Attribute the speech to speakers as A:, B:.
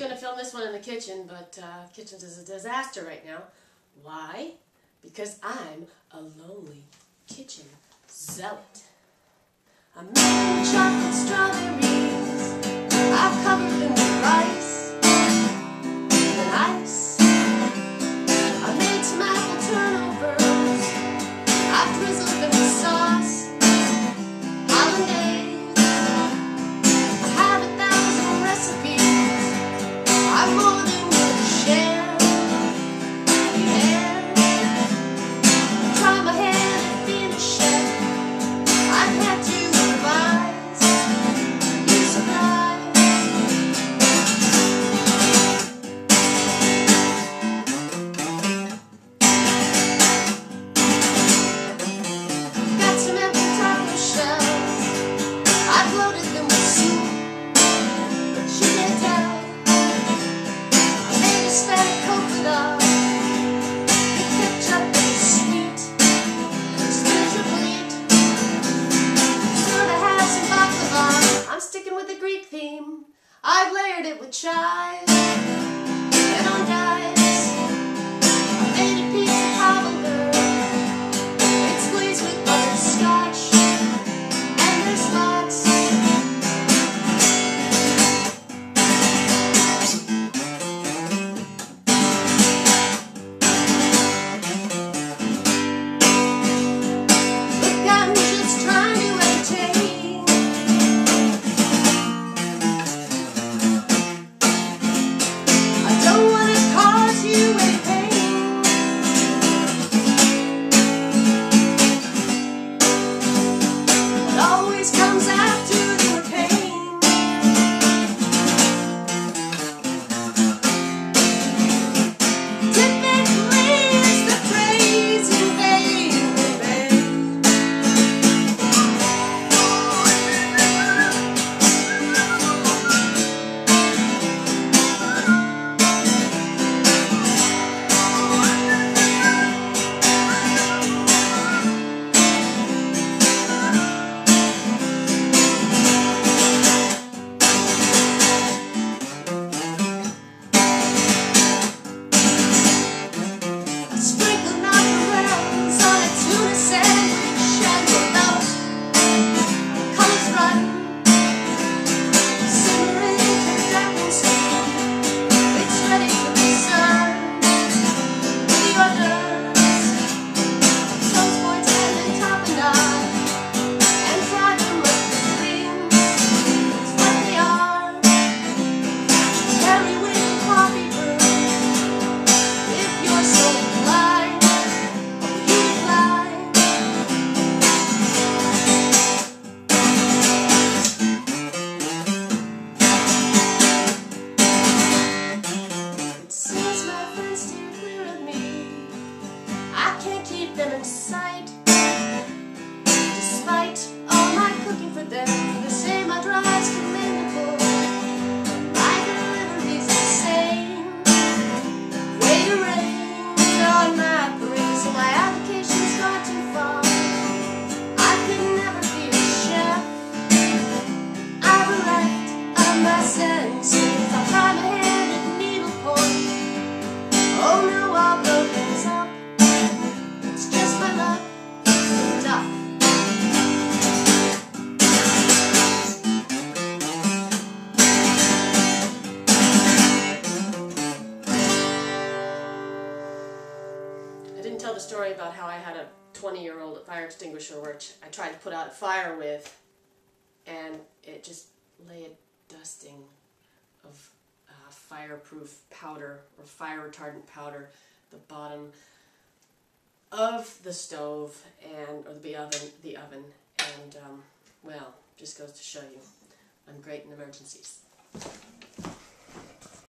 A: going to film this one in the kitchen, but uh, kitchens is a disaster right now. Why? Because I'm a lonely kitchen zealot. I'm making chocolate strawberries. I've covered them. it with try. I didn't tell the story about how I had a 20 year old fire extinguisher which I tried to put out a fire with and it just lay a dusting of uh, fireproof powder or fire retardant powder the bottom of the stove and or the oven the oven and um, well just goes to show you I'm great in emergencies.